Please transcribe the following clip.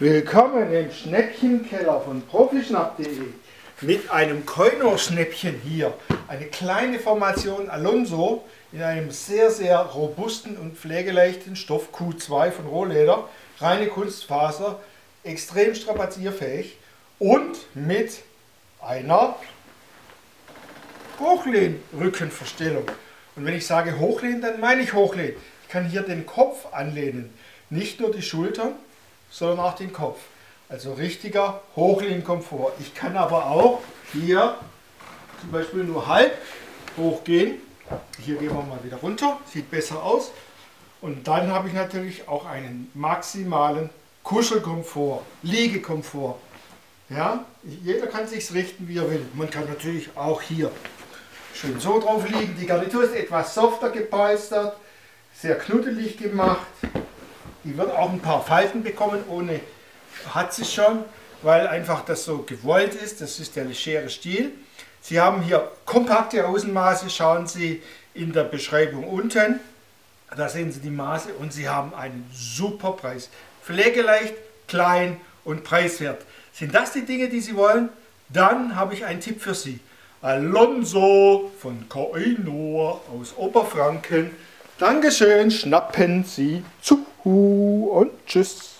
Willkommen im Schnäppchenkeller von profischnapp.de mit einem Koino-Schnäppchen hier. Eine kleine Formation Alonso in einem sehr, sehr robusten und pflegeleichten Stoff Q2 von Rohleder, reine Kunstfaser, extrem strapazierfähig und mit einer Hochlehnrückenverstellung. Und wenn ich sage Hochlehnen, dann meine ich Hochlehnen. Ich kann hier den Kopf anlehnen, nicht nur die Schultern, sondern auch den Kopf. Also richtiger Hochlehnkomfort. Ich kann aber auch hier zum Beispiel nur halb hochgehen. Hier gehen wir mal wieder runter, sieht besser aus. Und dann habe ich natürlich auch einen maximalen Kuschelkomfort, Liegekomfort. Ja, jeder kann sich richten, wie er will. Man kann natürlich auch hier schön so drauf liegen. Die Garnitur ist etwas softer gepolstert, sehr knuddelig gemacht. Die wird auch ein paar Falten bekommen, ohne hat sie schon, weil einfach das so gewollt ist. Das ist der legere Stil. Sie haben hier kompakte Außenmaße, schauen Sie in der Beschreibung unten. Da sehen Sie die Maße und Sie haben einen super Preis. Pflegeleicht, klein und preiswert. Sind das die Dinge, die Sie wollen? Dann habe ich einen Tipp für Sie. Alonso von Koinor aus Oberfranken. Dankeschön, schnappen Sie zu und tschüss.